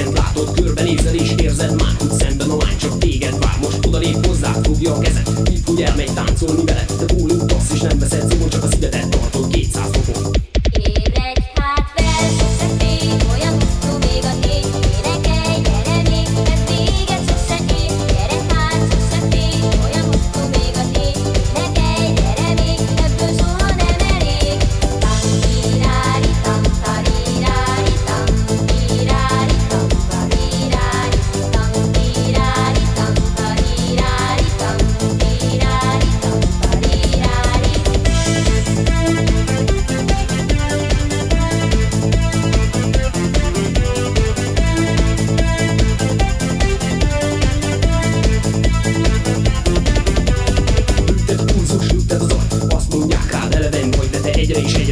Idegen látod Körbenézel és érzed már, hogy szemben a lány csak téged vár. Most oda lép hozzá, fogja a kezed Így hogy elmegy táncolni veled. Te bólintasz és nem veszed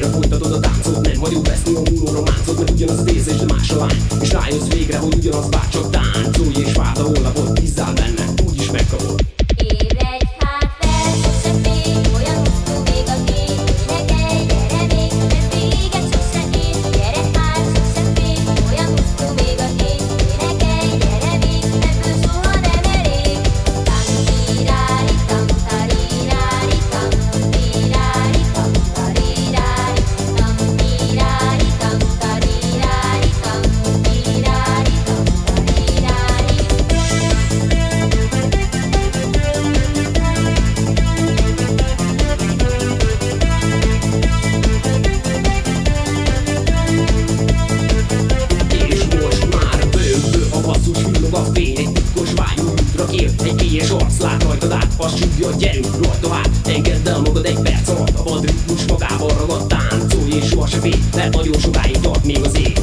egyre folytatod a táncot Nem vagyok veszni a múló románcot Mert ugyanaz az érzés, de más a lány És rájössz végre, hogy ugyanaz bár csak táncolj És várd a holnapot, bízzál benne kér Egy kélyes arc lát rajtad át Azt csúgja, gyerünk rajta hát Engedd el magad egy perc alatt A vad ritmus magával ragad Táncolj és soha se Mert nagyon sokáig tart még az ég